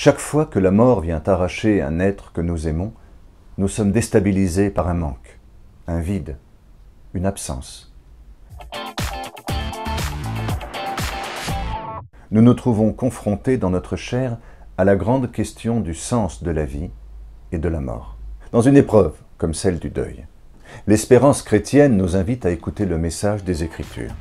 Chaque fois que la mort vient arracher un être que nous aimons, nous sommes déstabilisés par un manque, un vide, une absence. Nous nous trouvons confrontés dans notre chair à la grande question du sens de la vie et de la mort, dans une épreuve comme celle du deuil. L'espérance chrétienne nous invite à écouter le message des Écritures.